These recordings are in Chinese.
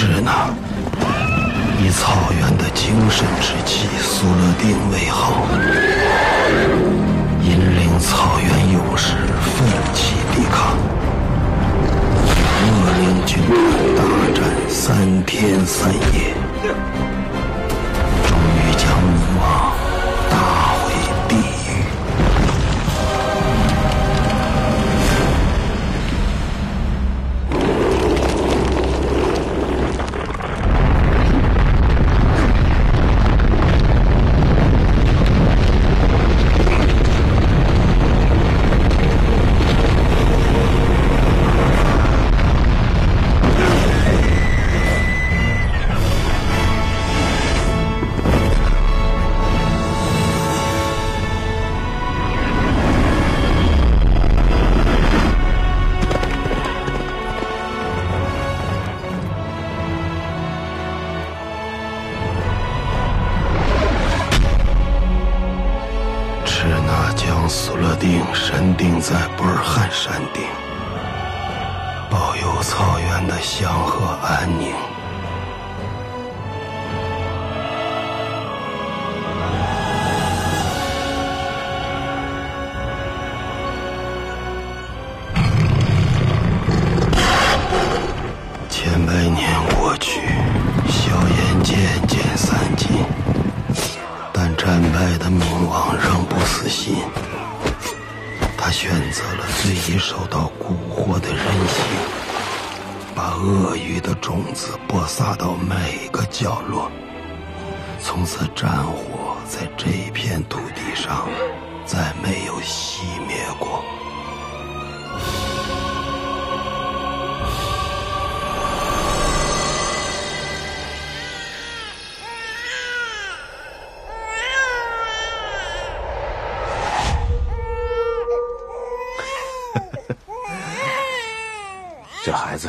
是呢，以草原的精神之气苏勒定为号，引领草原勇士奋起抵抗。恶灵军团大战三天三夜，终于将冥王。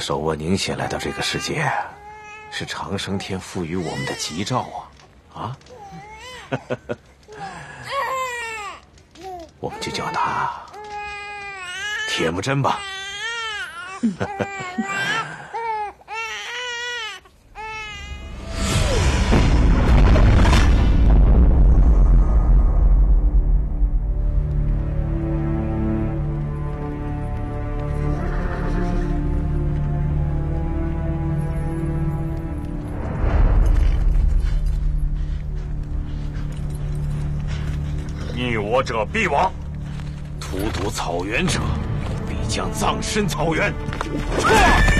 手握凝血来到这个世界是长生天赋予我们的吉兆啊啊？我们就叫他铁木真吧。者必亡。荼毒草原者必将葬身草原。撤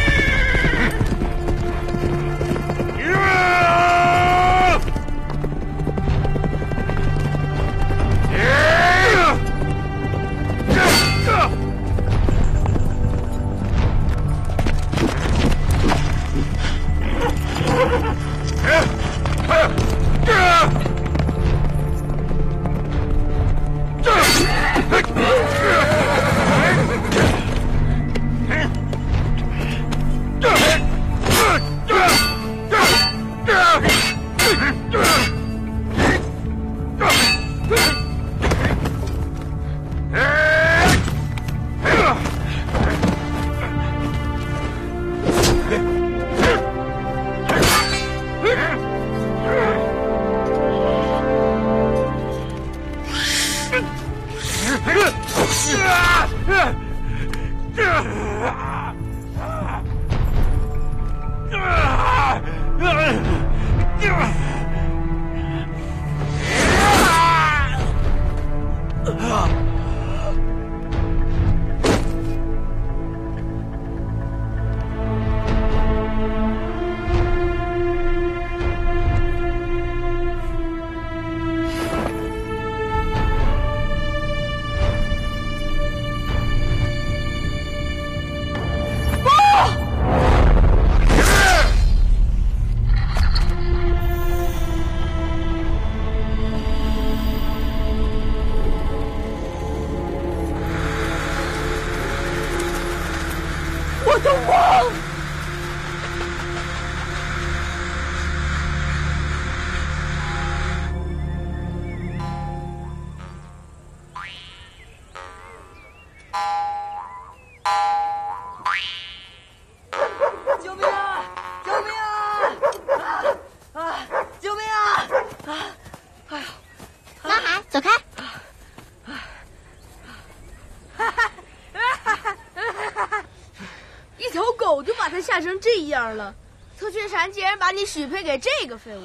成这样了，特训蝉竟然把你许配给这个废物！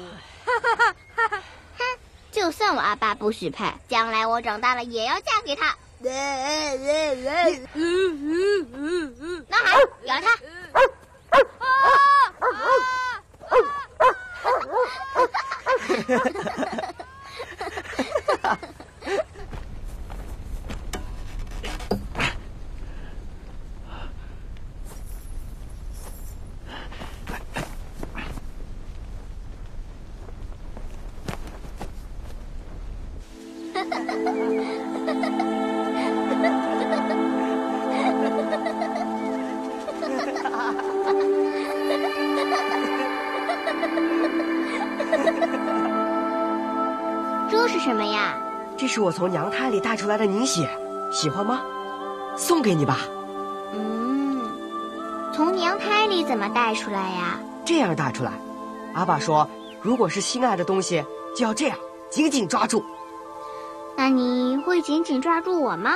哼，就算我阿爸不许配，将来我长大了也要嫁给他。男 从娘胎里带出来的凝血，喜欢吗？送给你吧。嗯，从娘胎里怎么带出来呀？这样带出来。阿爸说，如果是心爱的东西，就要这样紧紧抓住。那你会紧紧抓住我吗？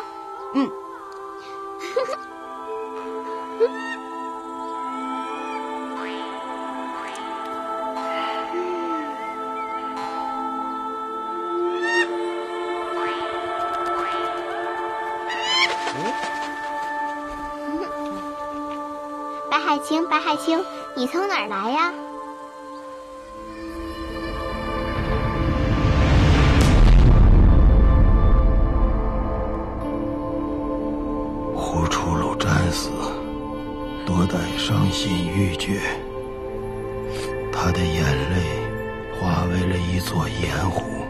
白海清，你从哪儿来呀？胡出路战死，多带伤心欲绝，他的眼泪化为了一座盐湖，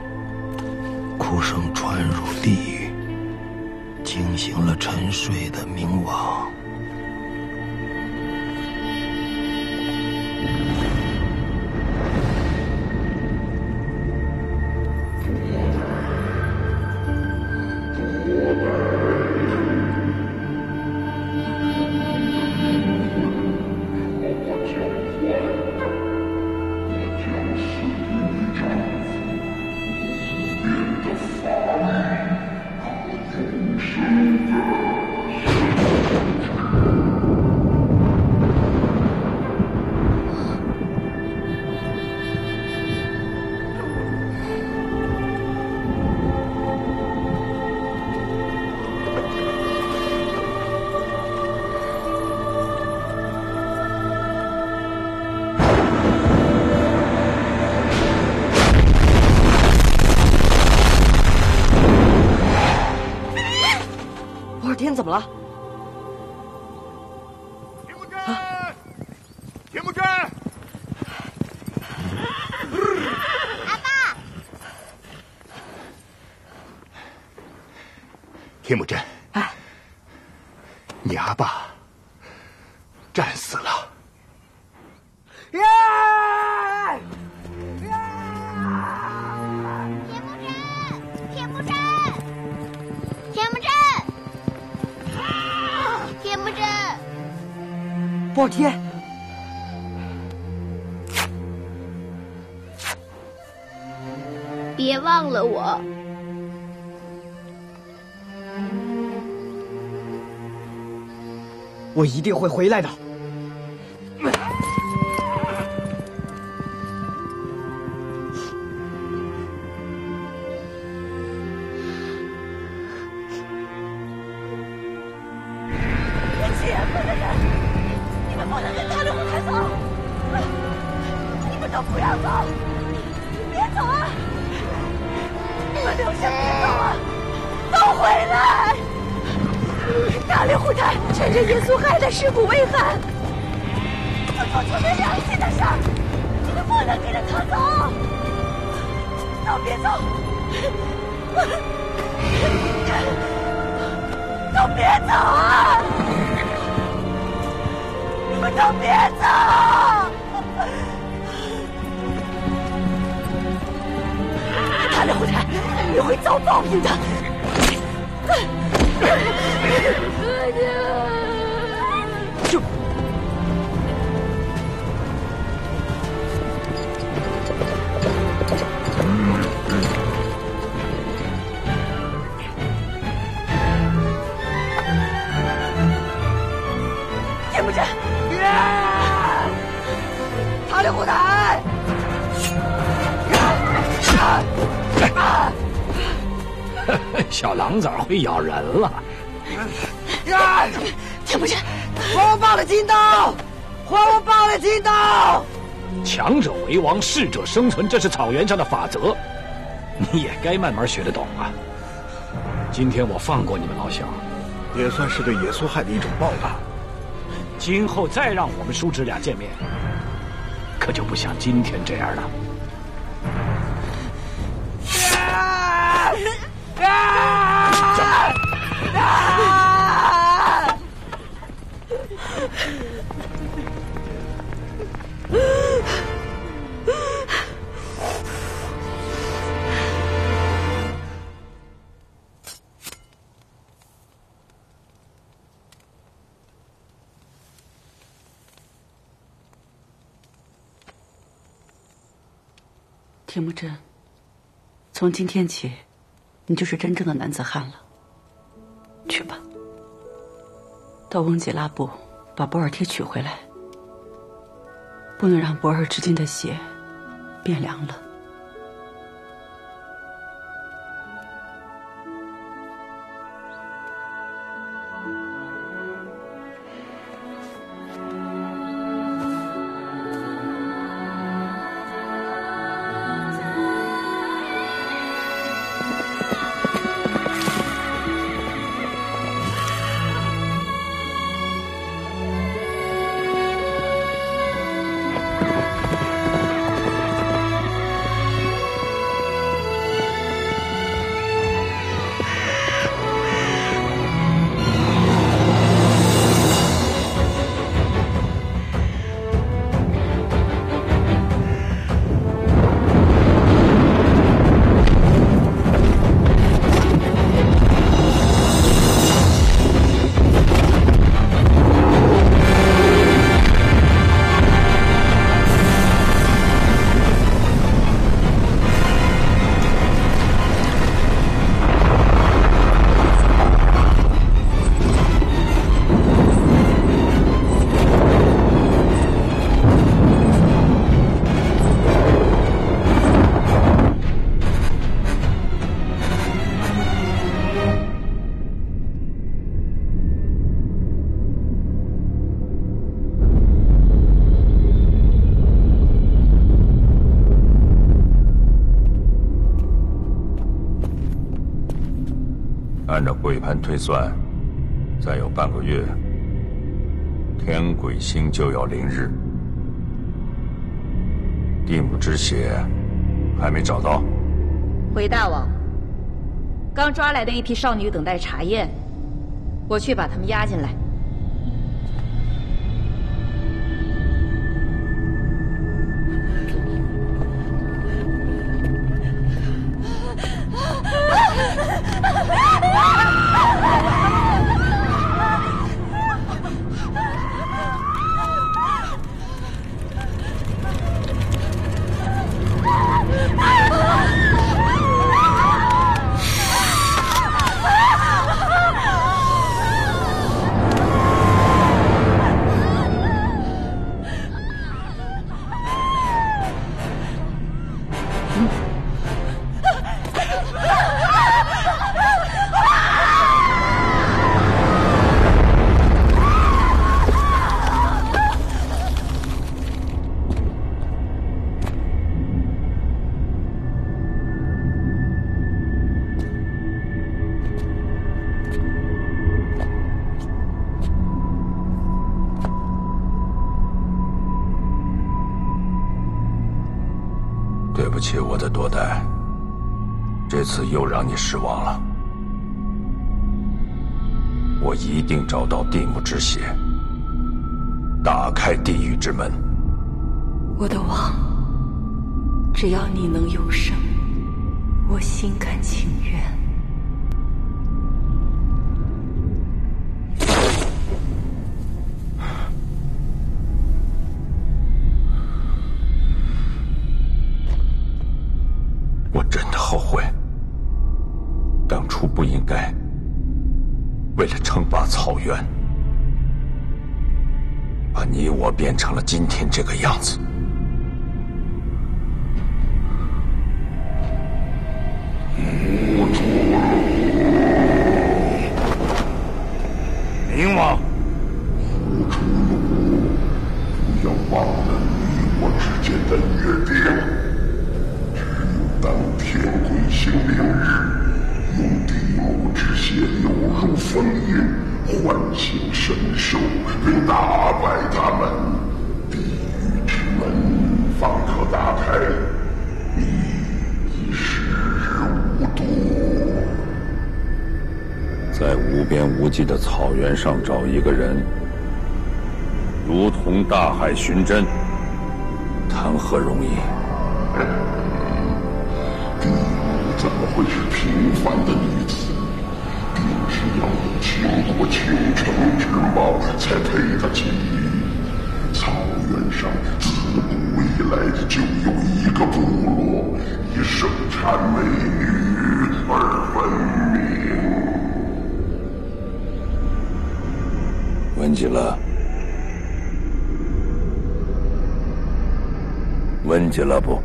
哭声传入地狱，惊醒了沉睡的冥王。我一定会回来的。适者生存，这是草原上的法则，你也该慢慢学得懂啊。今天我放过你们老小，也算是对耶稣害的一种报答。今后再让我们叔侄俩见面，可就不像今天这样了。木真，从今天起，你就是真正的男子汉了。去吧，到翁吉拉布把博尔贴取回来，不能让博尔至今的血变凉了。推算，再有半个月，天鬼星就要临日，地母之血还没找到。回大王，刚抓来的一批少女等待查验，我去把她们押进来。次又让你失望了。我一定找到地母之血，打开地狱之门。我的王，只要你能永生，我心甘情愿。这个样子。海寻真，谈何容易？怎么会是平凡的女子？定是要有倾国倾城之貌才配得起。草原上自古以来就有一个部落以生产美女而闻名。问极了，问起了不？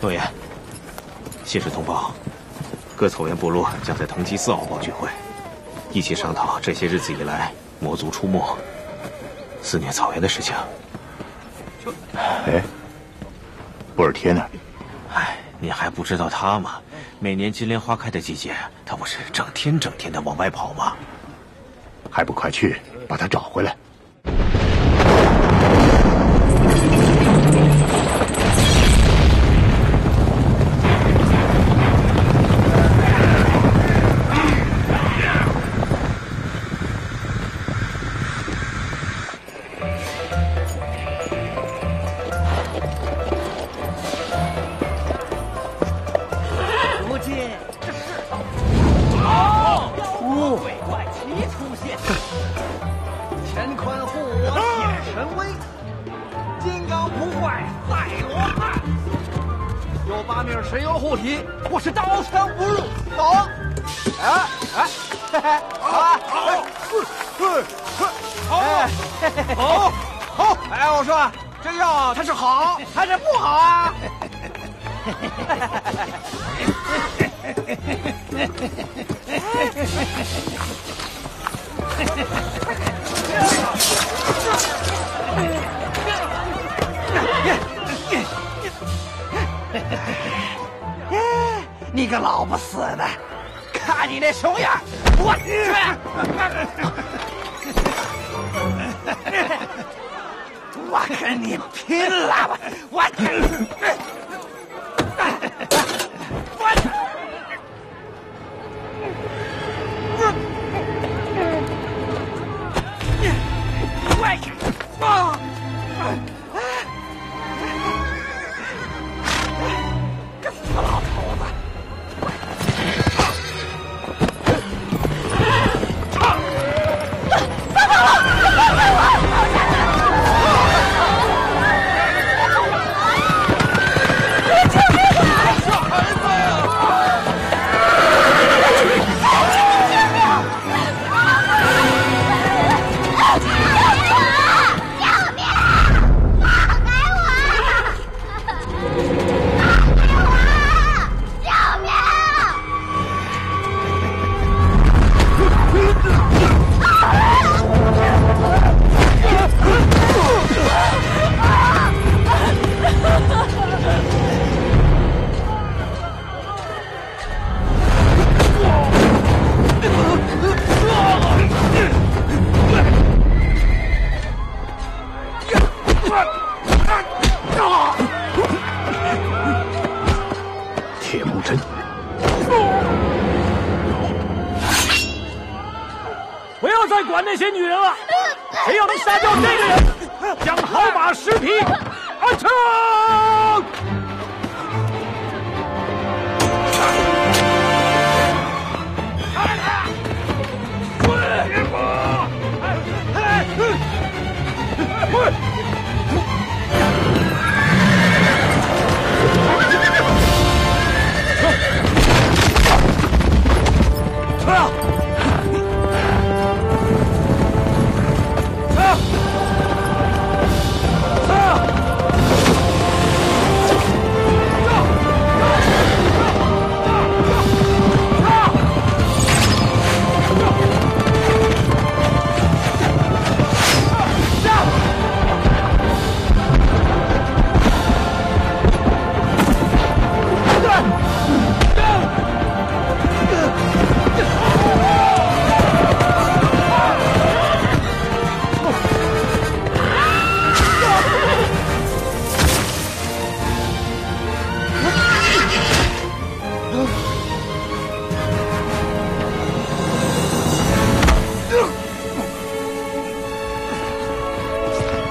诺言，信使通报，各草原部落将在藤吉寺奥堡聚会，一起商讨这些日子以来魔族出没、肆虐草原的事情。哎，布尔贴呢？哎，你还不知道他吗？每年金莲花开的季节，他不是整天整天的往外跑吗？还不快去把他找回来！神威，金刚不坏赛罗汉，有八面神妖护体，我是刀枪不入。走，哎哎，嘿嘿，好啊，好，哎，好，好，哎，我说这药它是好还是不好啊？你个老不死的，看你那熊样！我去！我跟你拼了吧！我去！妈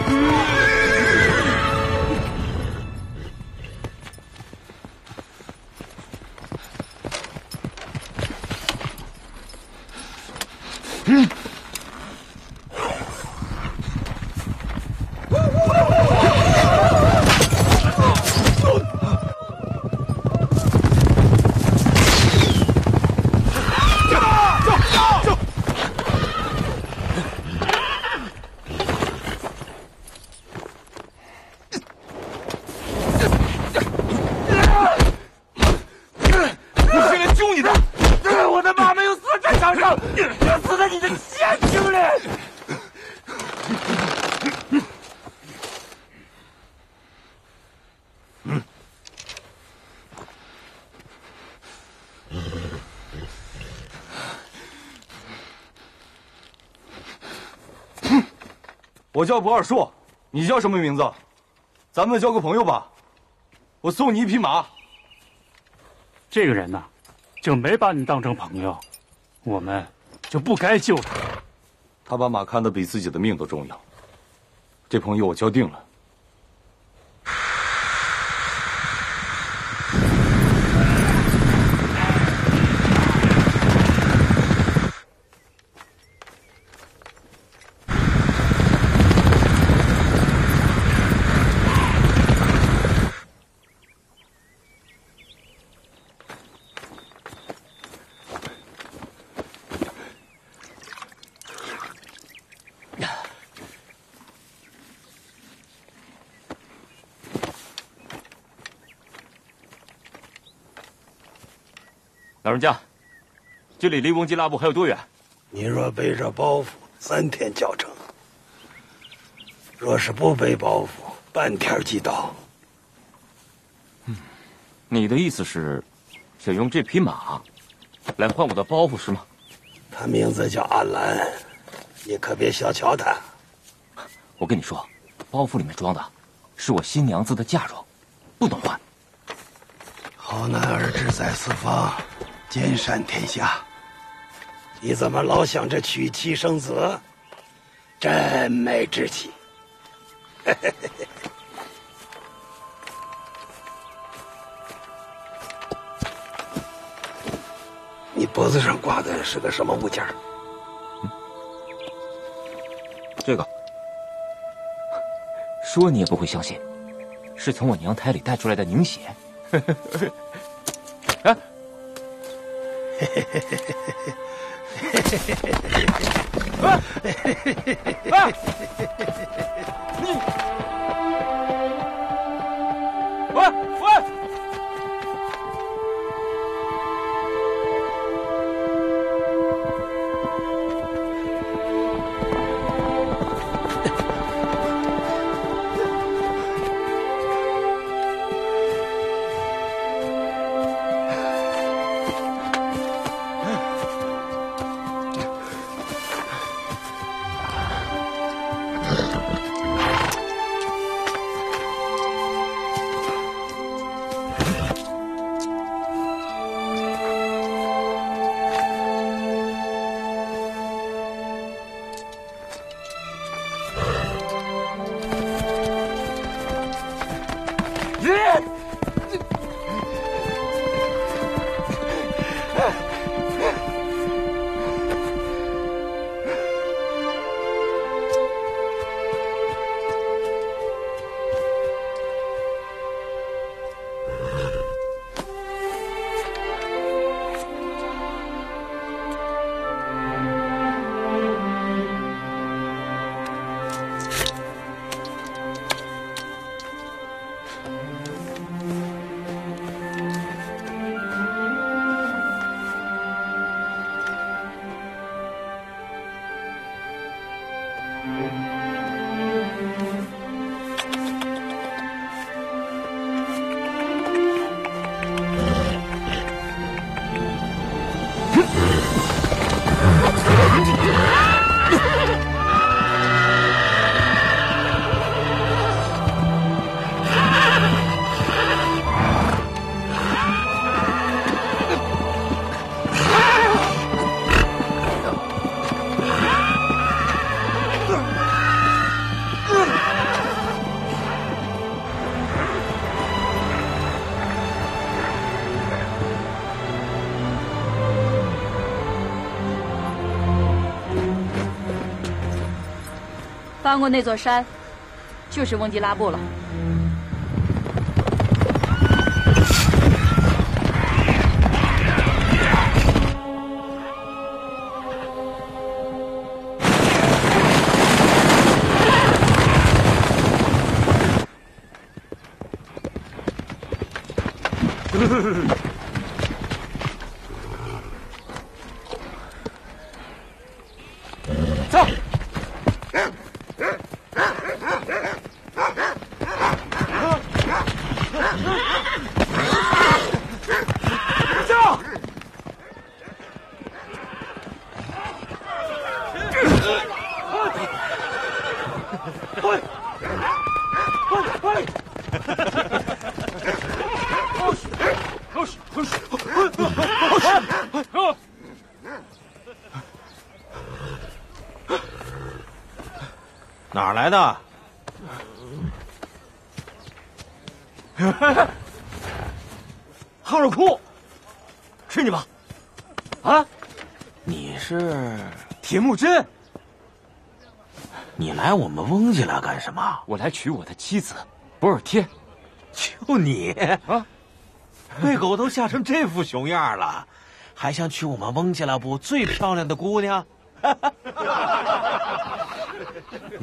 Oh. 我叫博尔硕，你叫什么名字？咱们交个朋友吧。我送你一匹马。这个人呢，就没把你当成朋友，我们就不该救他。他把马看得比自己的命都重要。这朋友我交定了。老人家，这里离翁吉拉布还有多远？你若背着包袱，三天脚程；若是不背包袱，半天即到。嗯，你的意思是，想用这匹马来换我的包袱是吗？他名字叫阿兰，你可别小瞧他。我跟你说，包袱里面装的是我新娘子的嫁妆，不能换。好男儿志在四方，兼善天下。你怎么老想着娶妻生子？真没志气。你脖子上挂的是个什么物件？这个，说你也不会相信，是从我娘胎里带出来的凝血。啊！啊！啊！你，喂喂！翻过那座山，就是翁吉拉布了。来的？哈尔库，是你吧？啊，你是铁木真？你来我们翁家来干什么？我来娶我的妻子，博尔贴。就你啊，被狗都吓成这副熊样了，还想娶我们翁家拉部最漂亮的姑娘？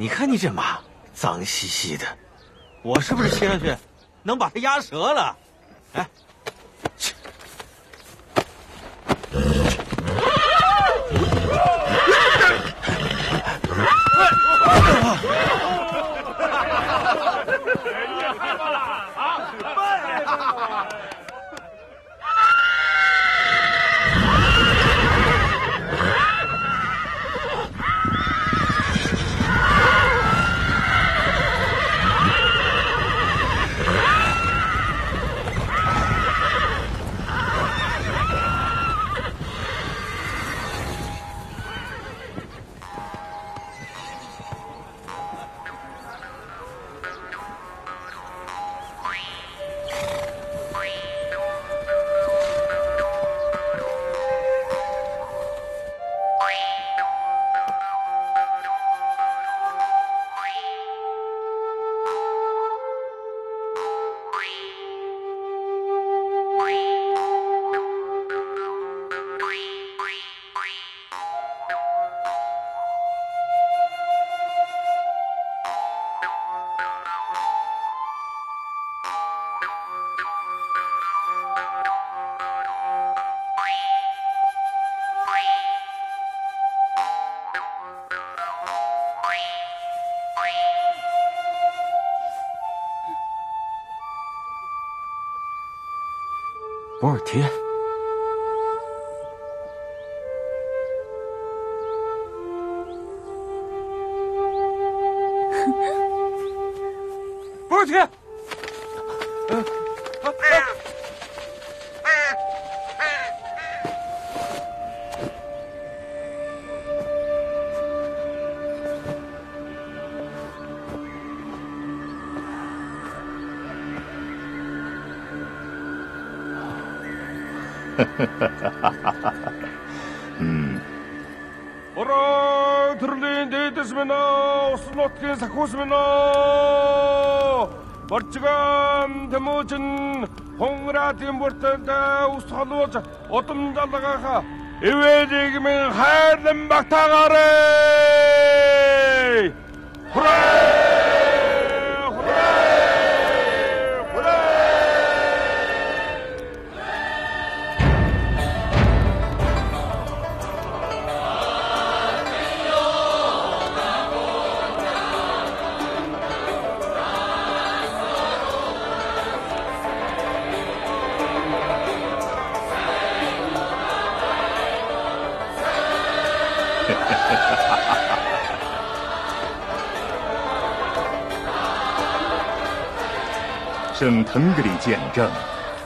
你看你这马，脏兮兮的，我是不是骑上去 能把它压折了？哎，博尔贴，贴 нутгийн сахиус минь Борчгам тэмүүжин хонградын бүртэнд ус холууж удам залгааха эвэлийг минь хайрлан багтаагаарэ 圣腾格里见证，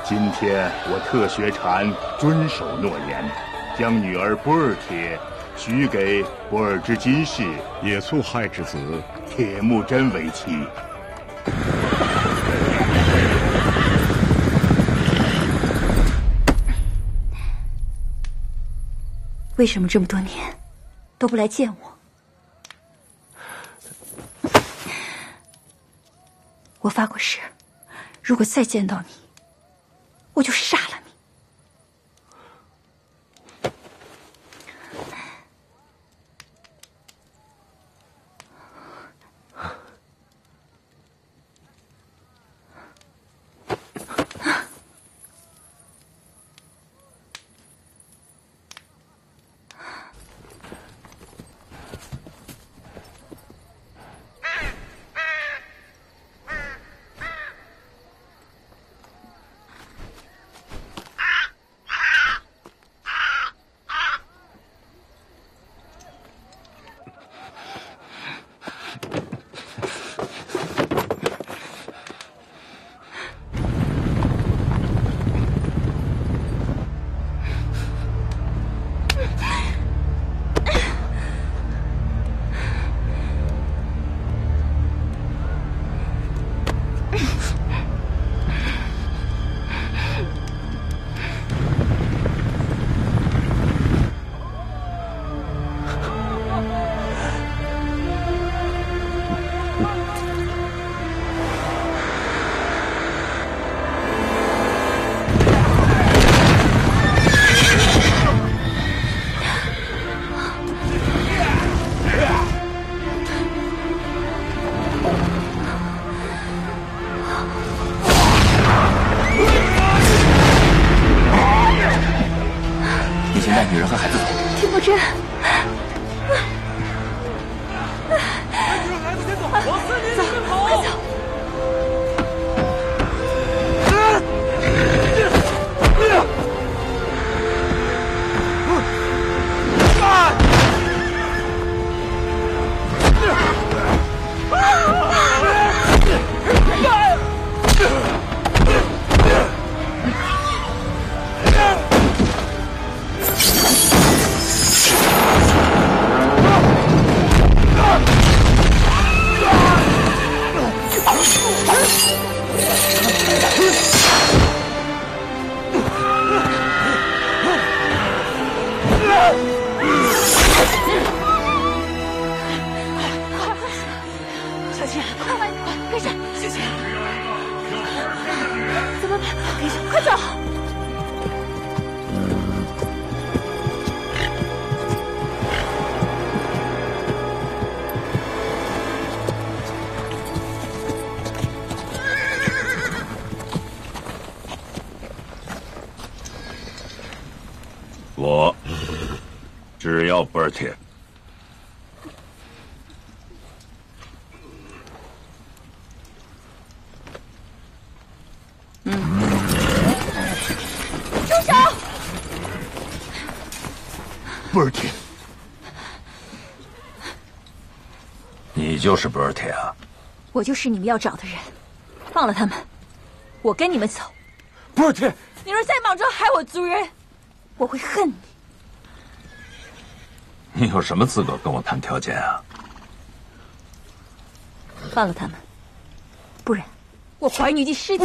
今天我特学禅遵守诺言，将女儿波尔铁许给波尔之金氏野素亥之子铁木真为妻。为什么这么多年都不来见我？我发过誓，如果再见到你，只要博尔铁。住手！博尔铁，你就是博尔铁啊？我就是你们要找的人，放了他们，我跟你们走。博尔铁，你若再莽撞害我族人，我会恨你。你有什么资格跟我谈条件啊？放了他们，不然我怀你的尸体。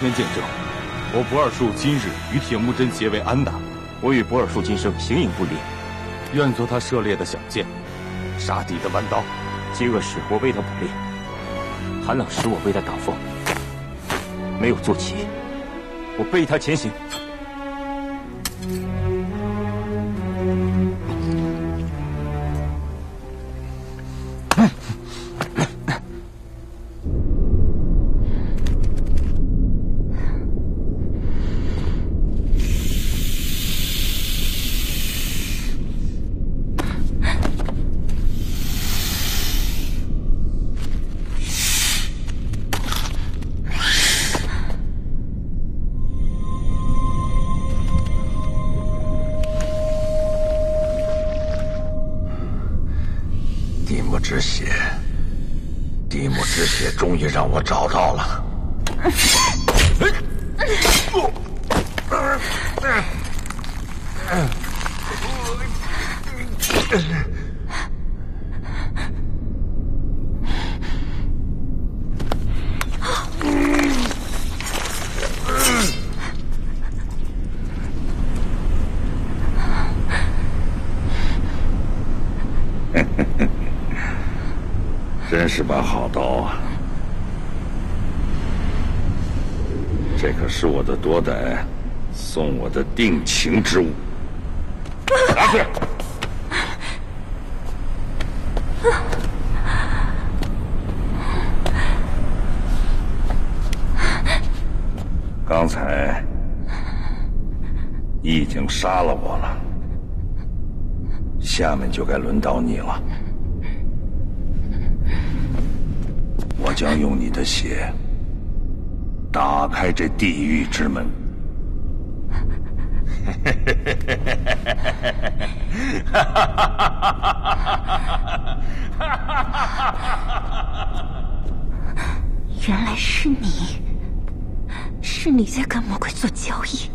天见证，我不二术今日与铁木真结为安达，我与不二术今生形影不离，愿做他涉猎的小箭，杀敌的弯刀。饥饿时我为他捕猎，寒冷时我为他挡风。没有坐骑，我背他前行。之血，迪姆之血终于让我找到了。的多代送我的定情之物，拿去。刚才你已经杀了我了，下面就该轮到你了。我将用你的血开这地狱之门。原来是你，是你在跟魔鬼做交易。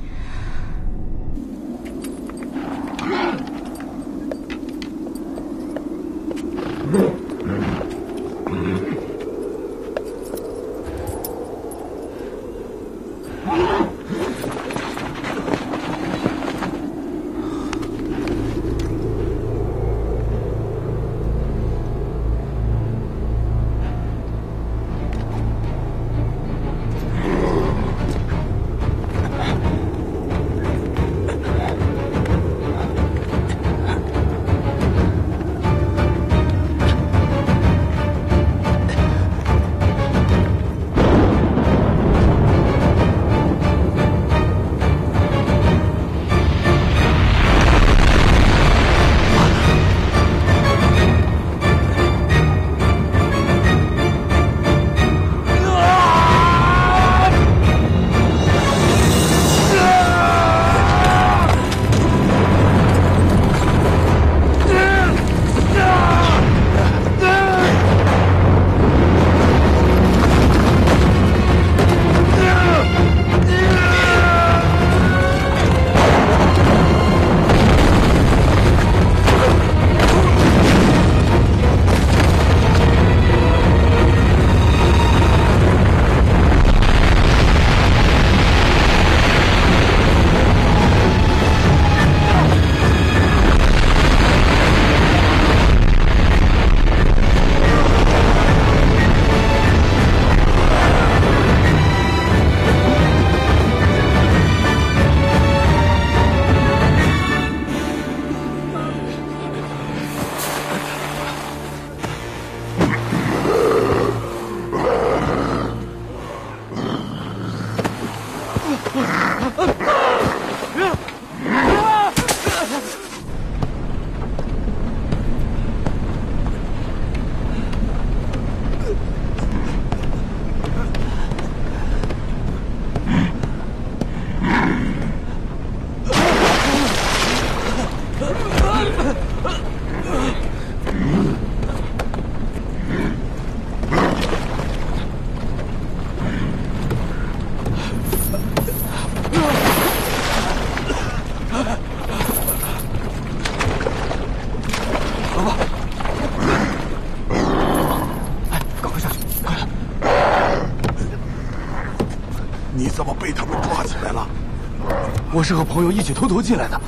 是和朋友一起偷偷进来的，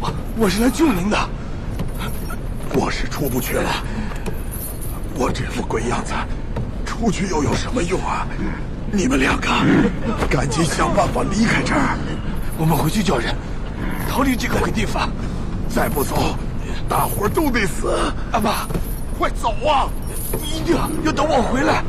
我我是来救您的。我是出不去了，我这副鬼样子，出去又有什么用啊？你们两个，赶紧想办法离开这儿。我们回去叫人，逃离这个鬼地方。再不走，大伙儿都得死。阿爸，快走啊！你一定要等我回来。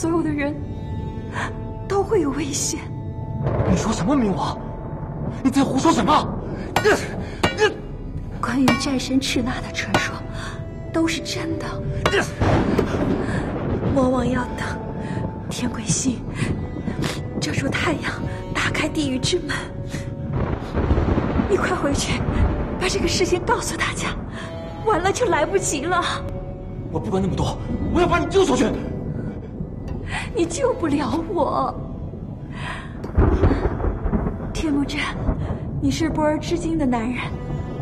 所有的人都会有危险。你说什么冥王？你在胡说什么？关于战神赤纳的传说都是真的。魔王要等天鬼星遮住太阳，打开地狱之门。你快回去，把这个事情告诉大家，晚了就来不及了。我不管那么多，我要把你救出去。救不了我，天目真，你是波尔之精的男人，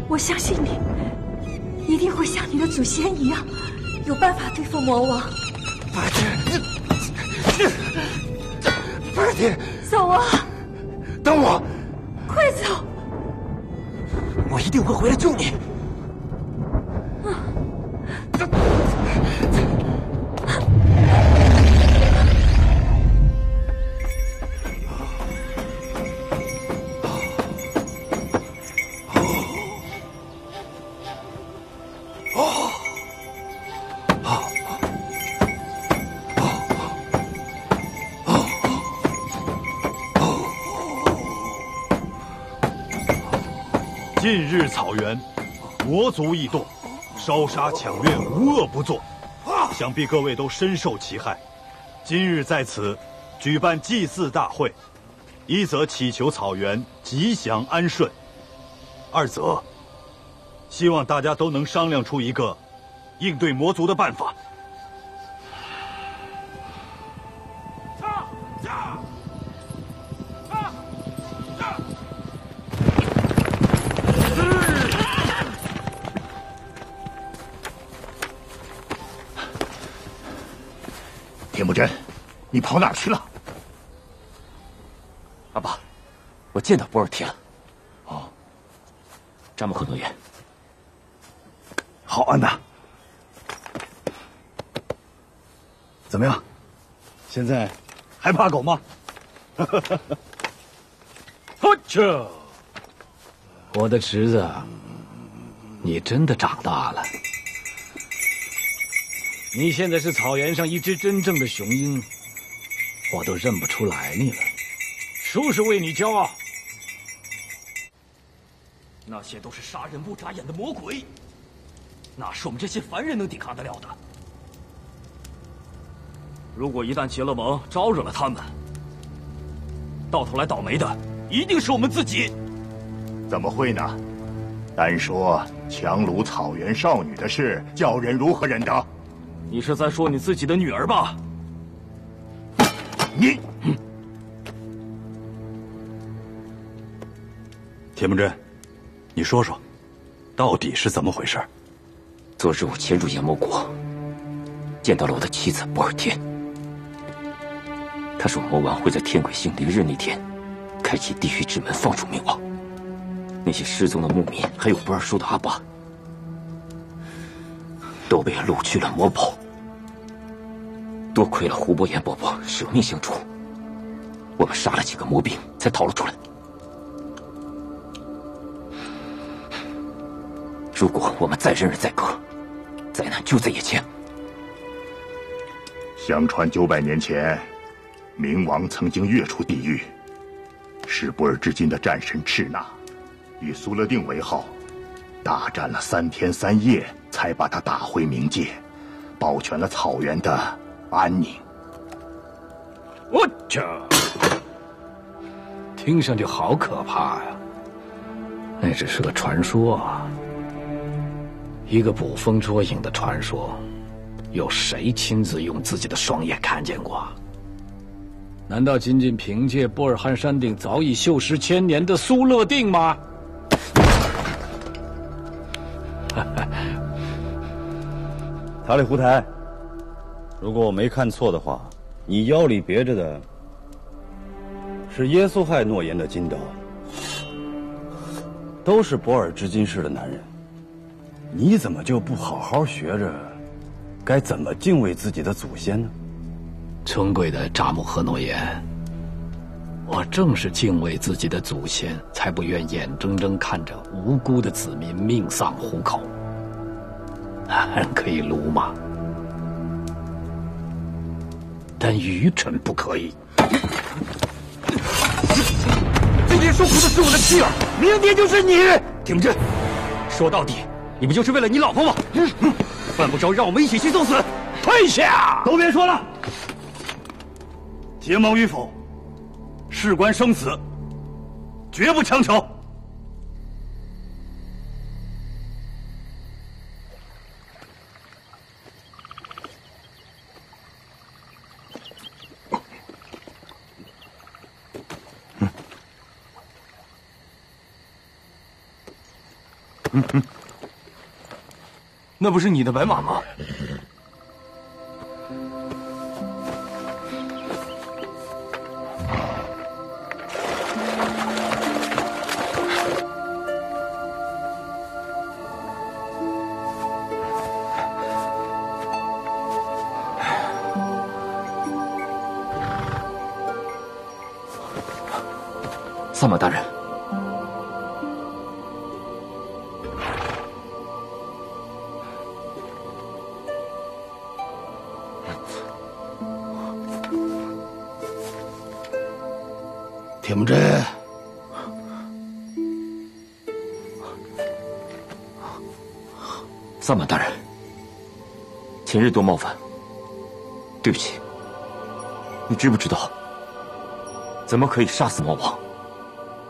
我相信你，一定会像你的祖先一样，有办法对付魔王。近日草原，魔族异动，烧杀抢掠，无恶不作，想必各位都深受其害。今日在此举办祭祀大会，一则祈求草原吉祥安顺，二则希望大家都能商量出一个应对魔族的办法。铁木真，你跑哪儿去了？阿爸，我见到博尔提了。哦，詹姆克诺言。好，安娜。怎么样？现在还怕狗吗？我的侄子，你真的长大了。你现在是草原上一只真正的雄鹰，我都认不出来你了。叔叔为你骄傲。那些都是杀人不眨眼的魔鬼，哪是我们这些凡人能抵抗得了的？如果一旦结了盟，招惹了他们，到头来倒霉的一定是我们自己。怎么会呢？单说强掳草原少女的事，叫人如何忍得？你是在说你自己的女儿吧？你。铁木真，你说说，到底是怎么回事？昨日我潜入炎魔国，见到了我的妻子博尔天。他说魔王会在天鬼星凌日那天，开启地狱之门，放出冥王。那些失踪的牧民，还有不二叔的阿爸，都被掳去了魔堡。多亏了胡伯言伯伯舍命相助，我们杀了几个魔兵，才逃了出来。如果我们再忍忍再隔，灾难就在眼前。相传九百年前，冥王曾经跃出地狱，是不尔至今的战神赤那，以苏勒定为号，大战了三天三夜，才把他打回冥界，保全了草原的安宁。我去，听上去好可怕呀！那只是个传说啊。一个捕风捉影的传说，有谁亲自用自己的双眼看见过？难道仅仅凭借波尔汉山顶早已锈蚀千年的苏勒定吗？塔里胡台，如果我没看错的话，你腰里别着的是耶稣害诺言的金刀，都是博尔之金氏的男人。你怎么就不好好学着，该怎么敬畏自己的祖先呢？尊贵的扎木合诺言，我正是敬畏自己的祖先，才不愿眼睁睁看着无辜的子民命丧虎口。可以鲁莽，但愚蠢不可以。今天受苦的是我的妻儿，明天就是你。听着，说到底。你不就是为了你老婆吗？犯不着让我们一起去送死！退下！都别说了，结盟与否，事关生死，绝不强求。那不是你的白马吗？萨满大人。萨满大人，前日多冒犯，对不起。你知不知道，怎么可以杀死魔王，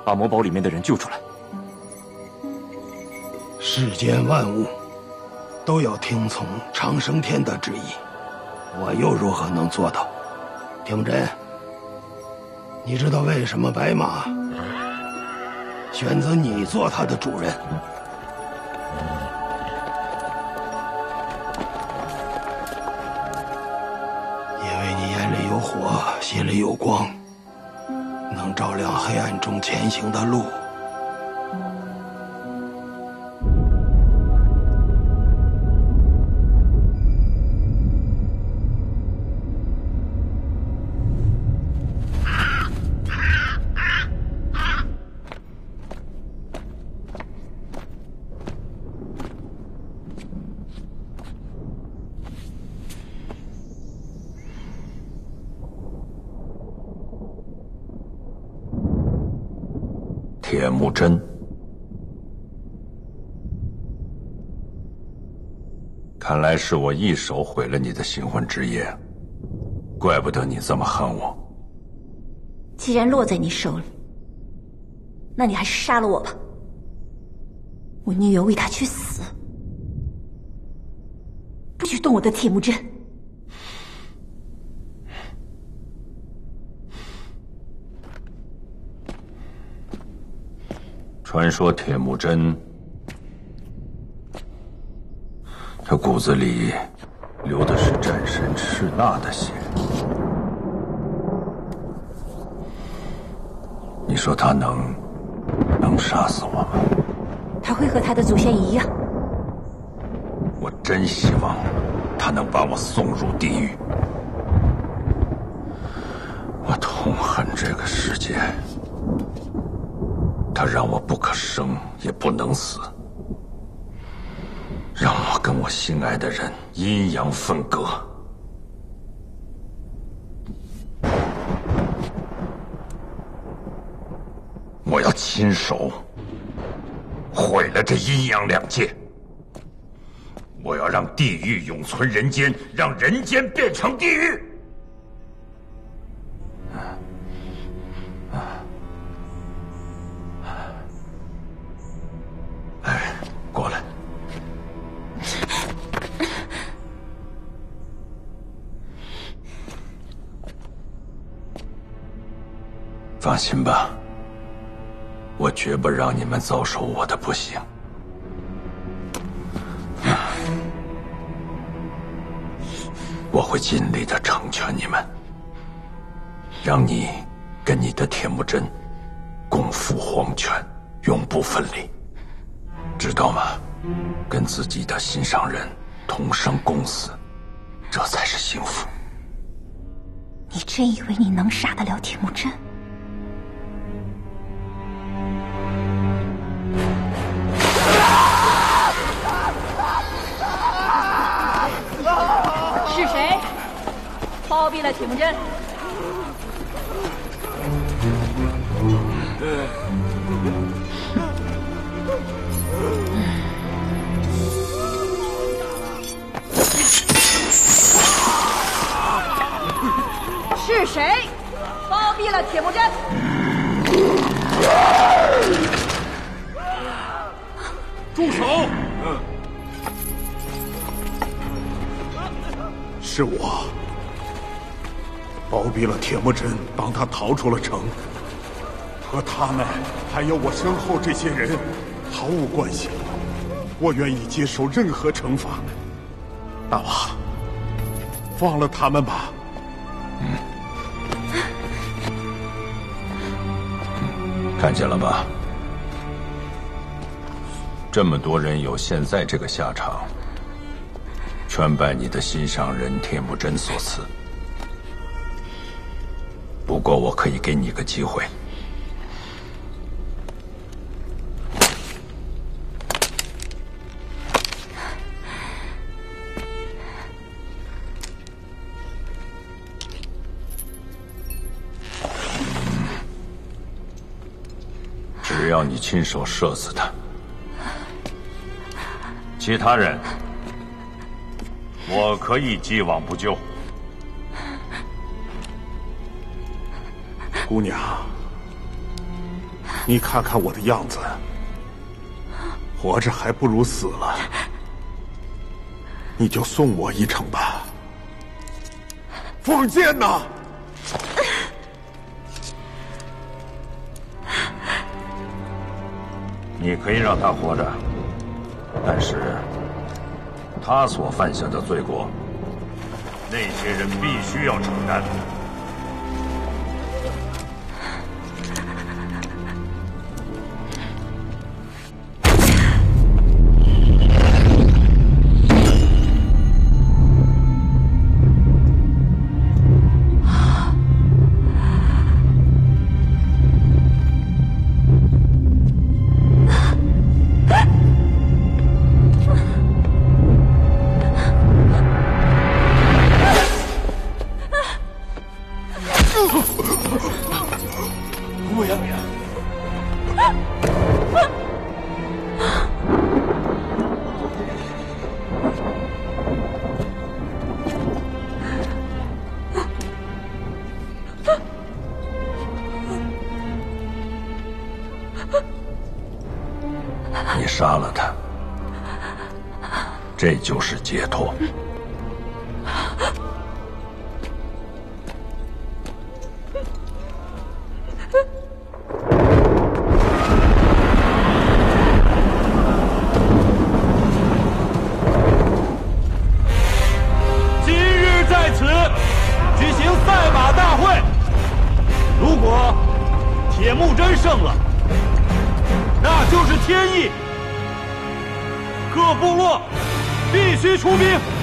把魔堡里面的人救出来？世间万物都要听从长生天的旨意，我又如何能做到？铁木真。你知道为什么白马选择你做他的主人？心里有光，能照亮黑暗中前行的路。真，看来是我一手毁了你的新婚之夜，怪不得你这么恨我。既然落在你手里，那你还是杀了我吧，我宁愿为他去死，不许动我的铁木真。传说铁木真，他骨子里流的是战神赤纳的血。你说他能能杀死我吗？他会和他的祖先一样。我真希望他能把我送入地狱。我痛恨这个世界，他让我不可生也不能死，让我跟我心爱的人阴阳分割。我要亲手毁了这阴阳两界。我要让地狱永存人间，让人间变成地狱。心吧，我绝不让你们遭受我的不幸。我会尽力的成全你们，让你跟你的铁木真共赴黄泉，永不分离，知道吗？跟自己的心上人同生共死，这才是幸福。你真以为你能杀得了铁木真？包庇了铁木真？是谁包庇了铁木真？住手！是我包庇了铁木真，帮他逃出了城，和他们还有我身后这些人毫无关系。我愿意接受任何惩罚。大王，放了他们吧。看见了吧？这么多人有现在这个下场，全拜你的心上人铁木真所赐。不过我可以给你个机会，只要你亲手射死他。其他人，我可以既往不咎。姑娘，你看看我的样子，活着还不如死了。你就送我一程吧。放箭呐！你可以让他活着，但是他所犯下的罪过，那些人必须要承担。这就出兵。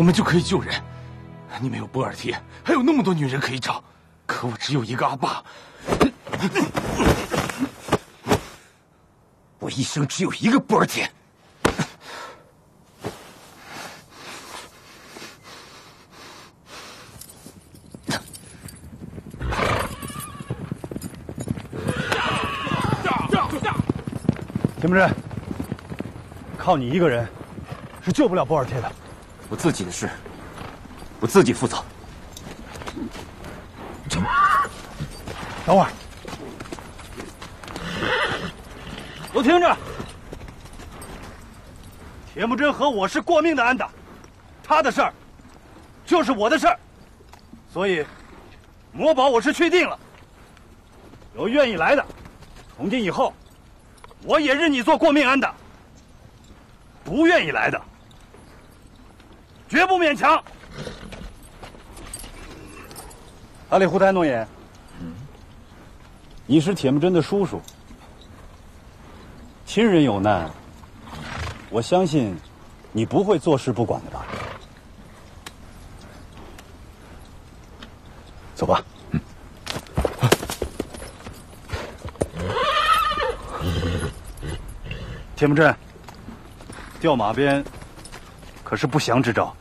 我们就可以救人。你没有波尔贴，还有那么多女人可以找，可我只有一个阿爸。我一生只有一个波尔贴。铁木真，靠你一个人是救不了波尔贴的。我自己的事，我自己负责。等会儿，都听着，铁木真和我是过命的安打，他的事儿就是我的事儿，所以魔堡我是确定了。有愿意来的，从今以后，我也认你做过命安打。不愿意来的，绝不勉强。阿里胡台诺言，你是铁木真的叔叔，亲人有难，我相信你不会坐视不管的吧？走吧。铁木真，调马鞭可是不祥之兆。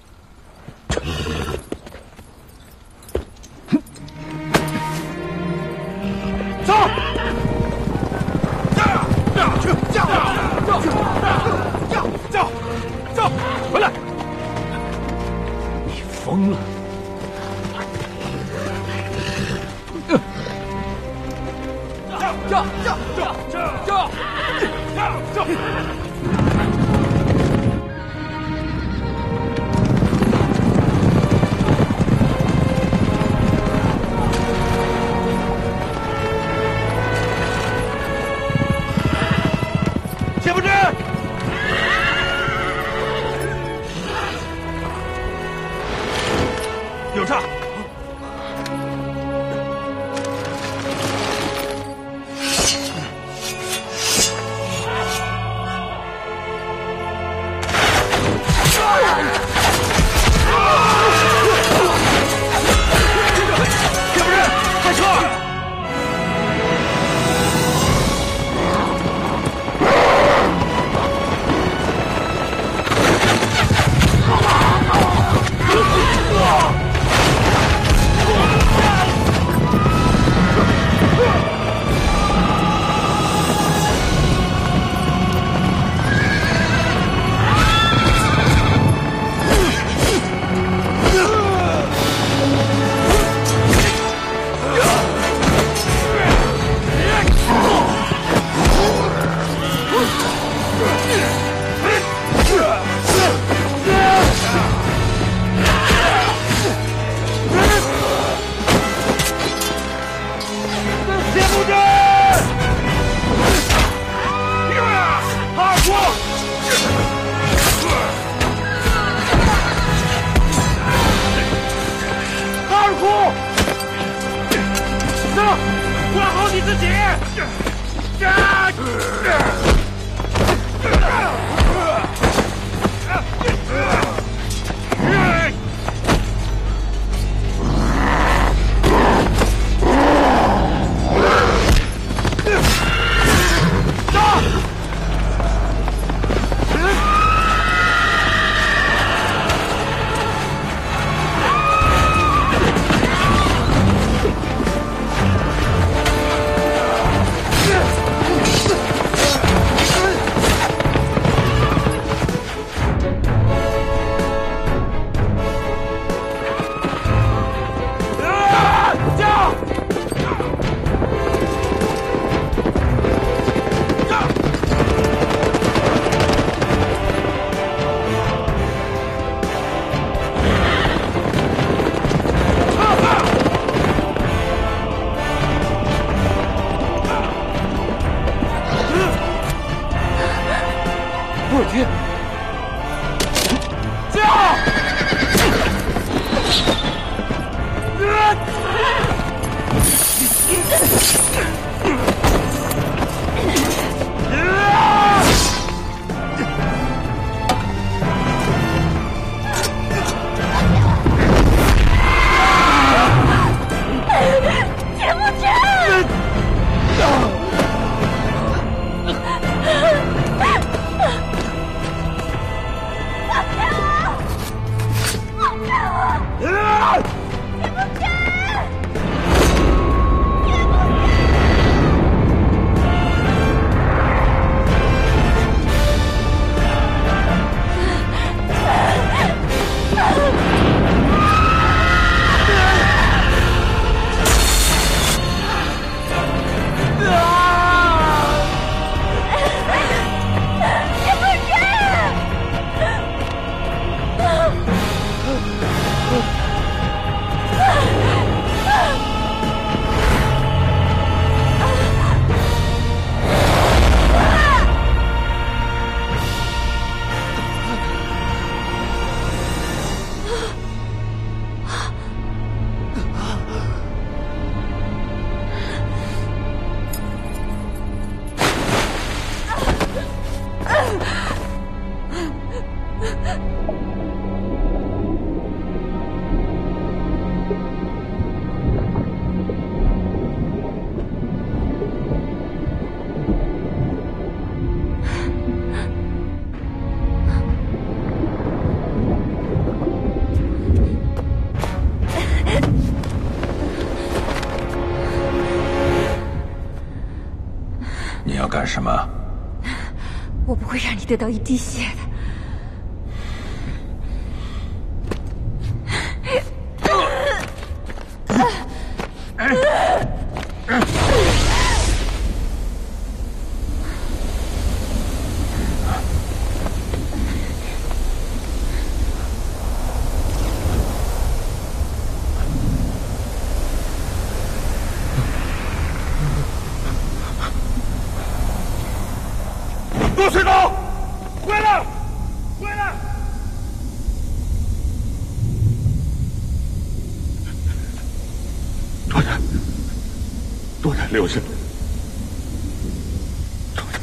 得到一滴血。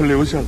留下了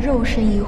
肉身一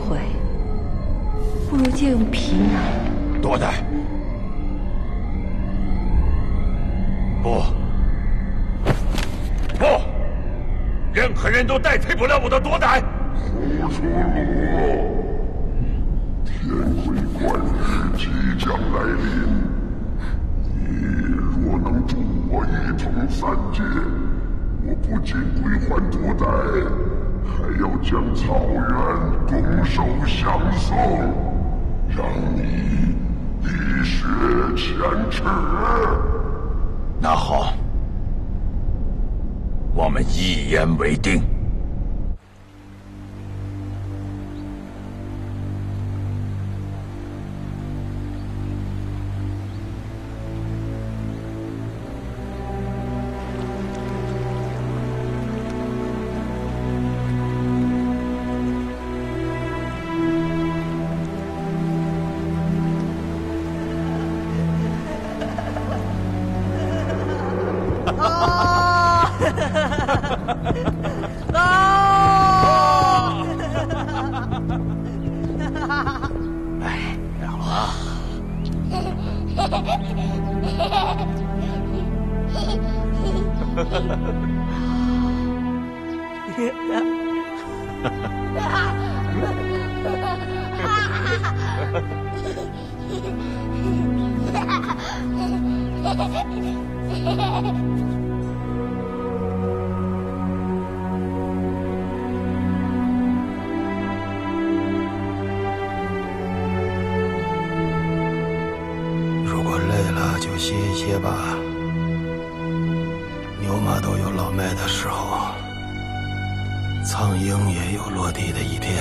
地的一天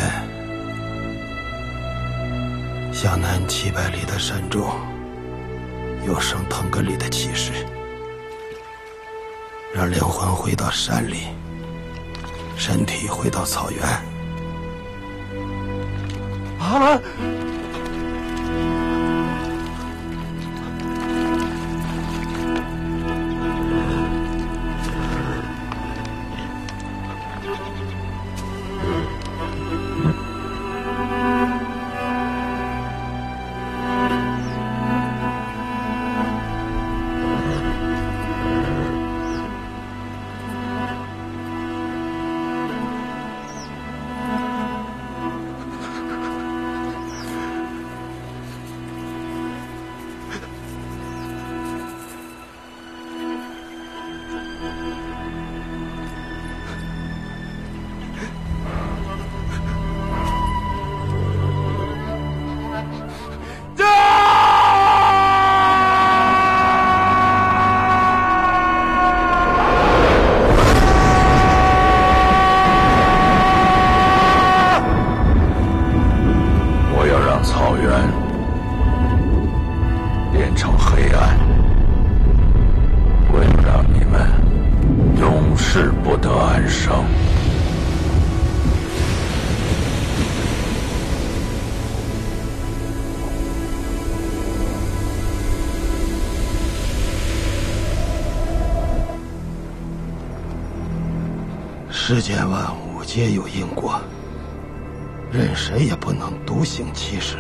向南七百里的山中有生腾格里的气势让灵魂回到山里身体回到草原。啊世间万物皆有因果，任谁也不能独行其事。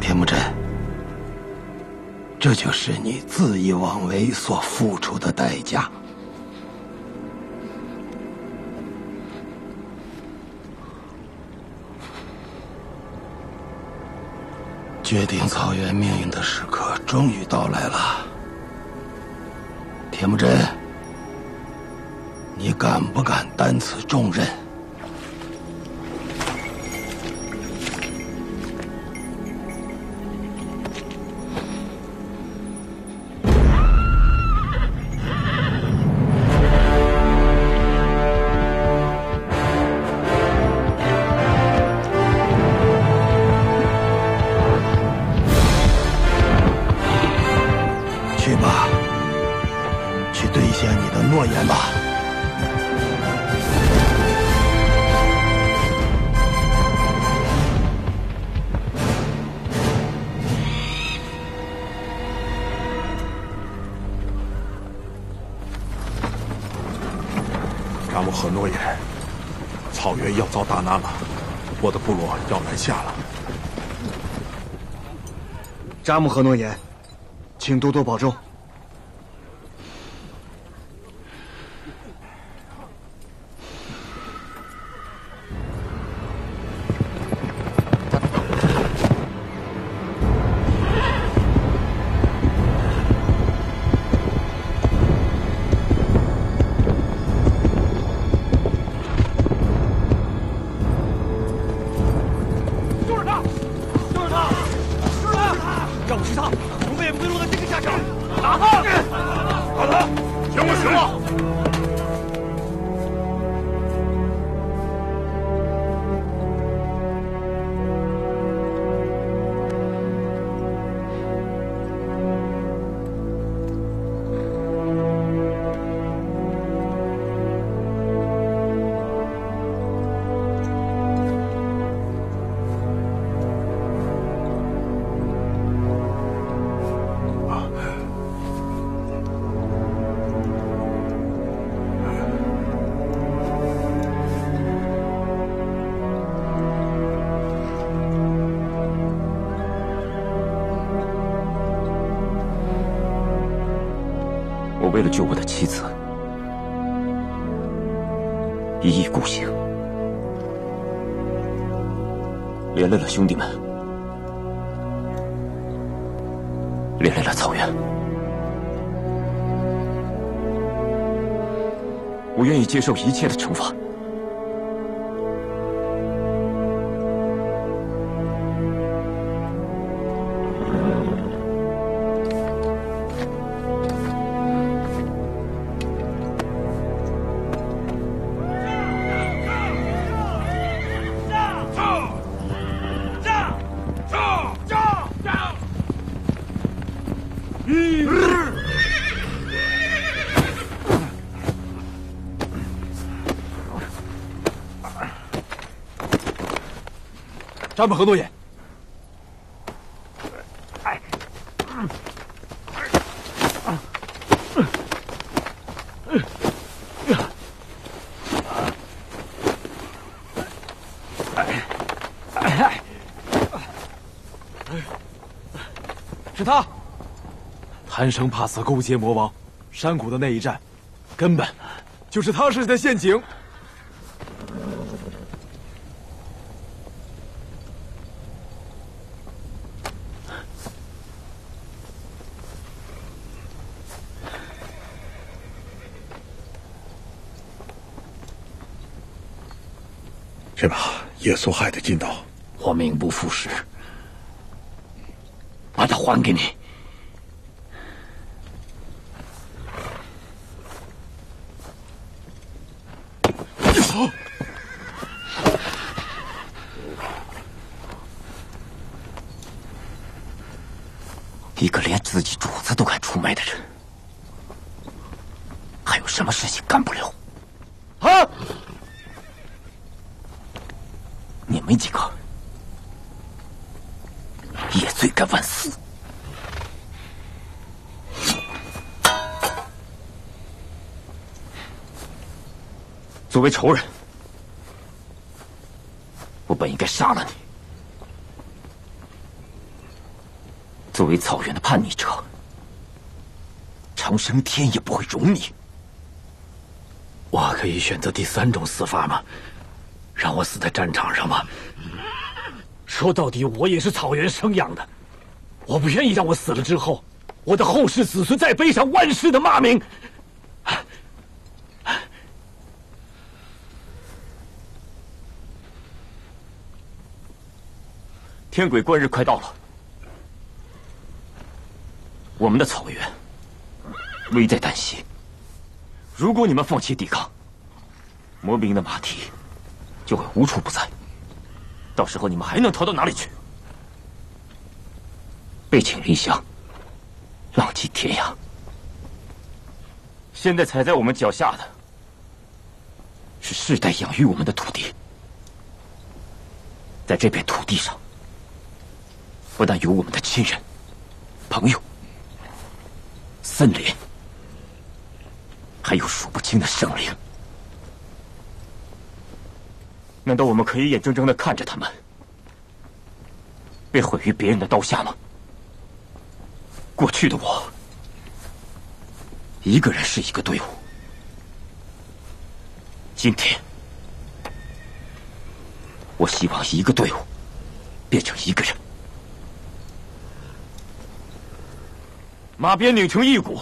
田木真，这就是你恣意妄为所付出的代价。决定草原命运的时刻终于到来了，田木真。此重任？遭大难了，我的部落要南下了。扎木合诺言，请多多保重。救我的妻子，一意孤行，连累了兄弟们，连累了草原。我愿意接受一切的惩罚。扎木合诺言。是他，贪生怕死勾结魔王，山谷的那一战，根本就是他设下的陷阱。是吧？耶稣害的金刀，我命不副实，把它还给你。一个连自己主子都敢出卖的人，还有什么事情干不了？啊！你们几个也罪该万死。作为仇人，我本应该杀了你；作为草原的叛逆者，长生天也不会容你。我可以选择第三种死法吗？让我死在战场上吗？说到底，我也是草原生养的，我不愿意让我死了之后，我的后世子孙再背上万世的骂名。天鬼观日快到了，我们的草原危在旦夕。如果你们放弃抵抗，魔兵的马蹄就会无处不在。到时候你们还能逃到哪里去？背井离乡，浪迹天涯。现在踩在我们脚下的，是世代养育我们的土地。在这片土地上。不但有我们的亲人、朋友、森林，还有数不清的生灵。难道我们可以眼睁睁的看着他们被毁于别人的刀下吗？过去的我，一个人是一个队伍；今天，我希望一个队伍变成一个人。马鞭拧成一股，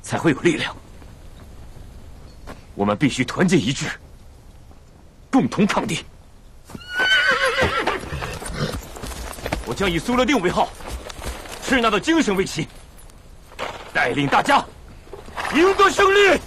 才会有力量。我们必须团结一致，共同抗敌。我将以苏勒定为号，赤纳的精神为旗，带领大家赢得胜利。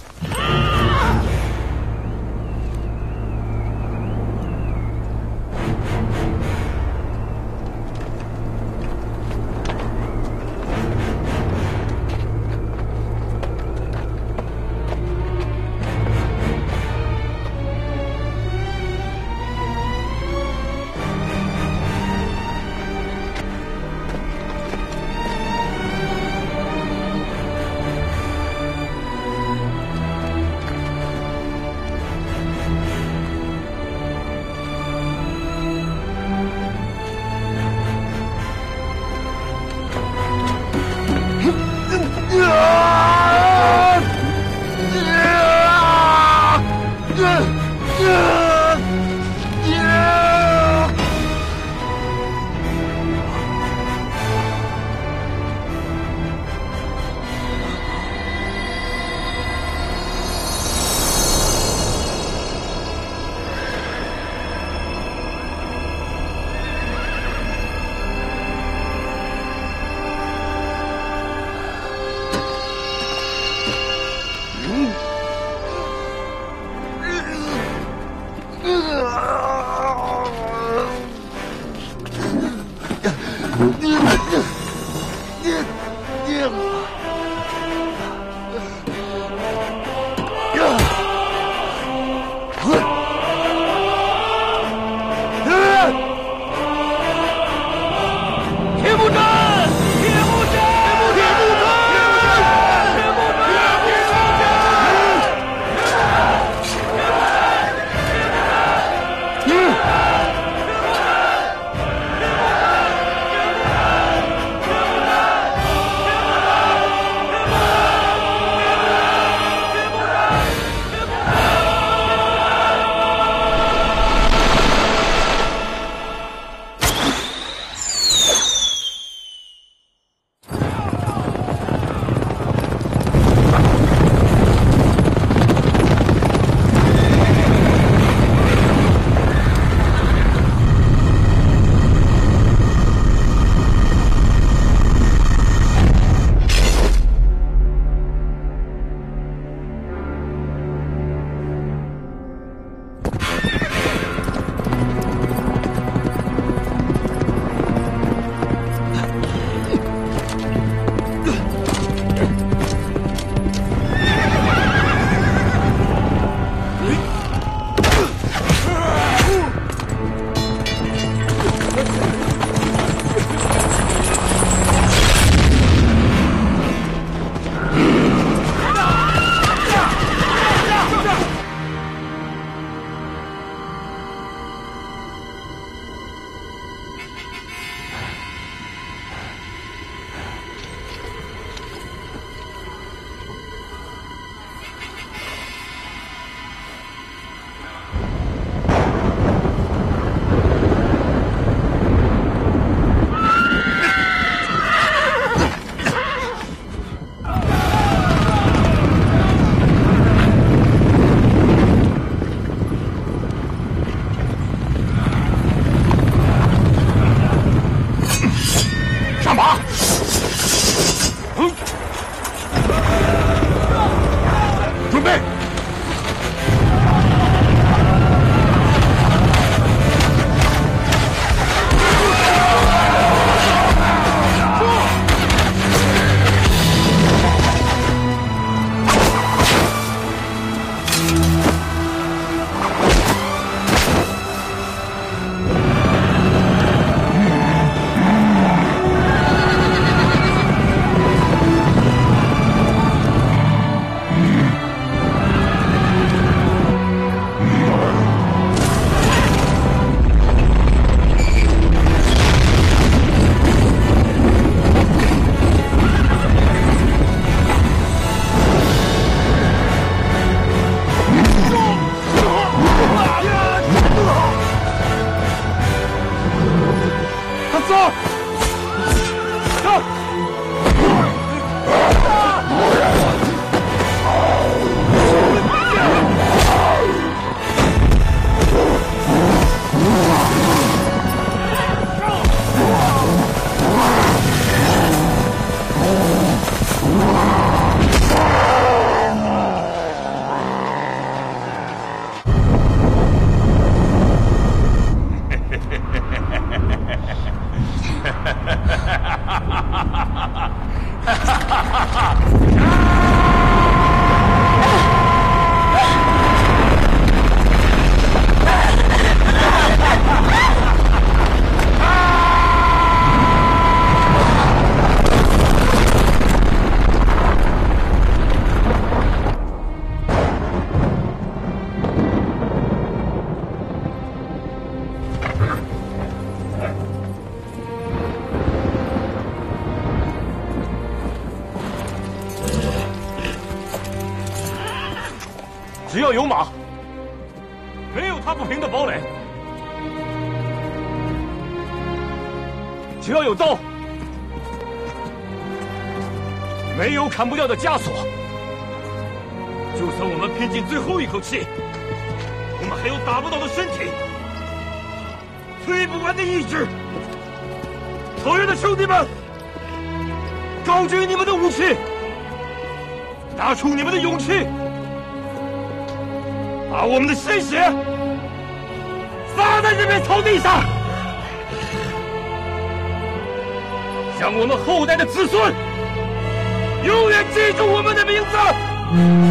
砍不掉的枷锁。就算我们拼尽最后一口气，我们还有打不倒的身体，推不完的意志。草原的兄弟们，高举你们的武器，拿出你们的勇气，把我们的鲜血洒在这片草地上，向我们后代的子孙永远记住我们的名字。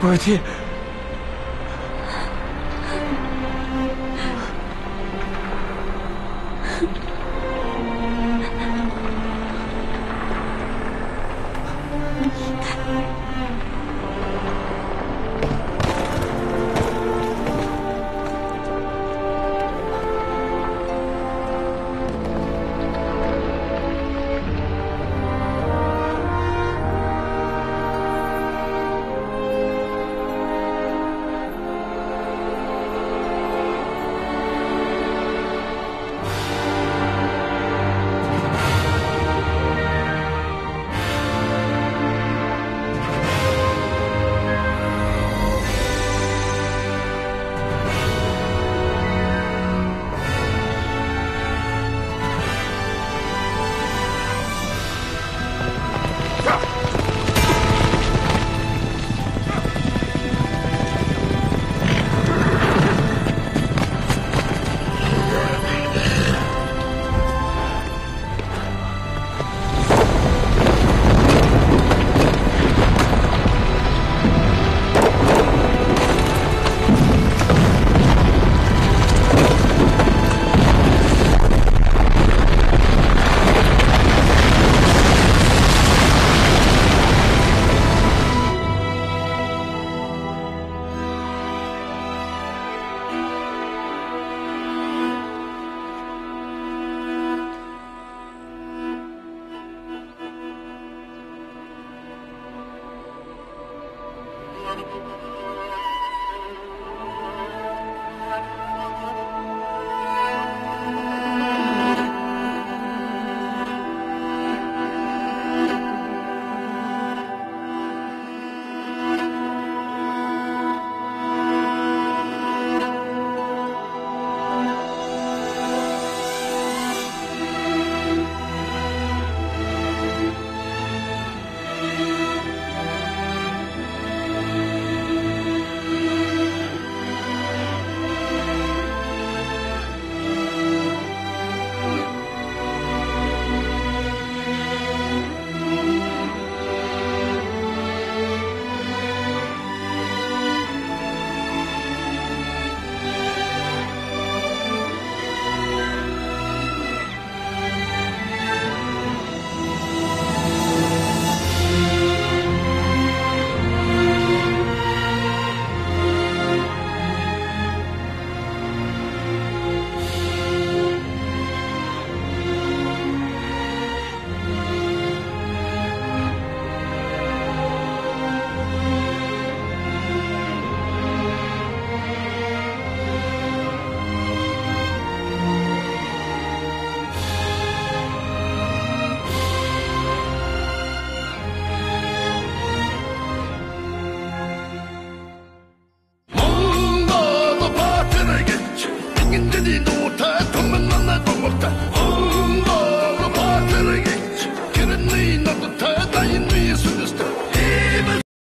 铁木真，博尔提！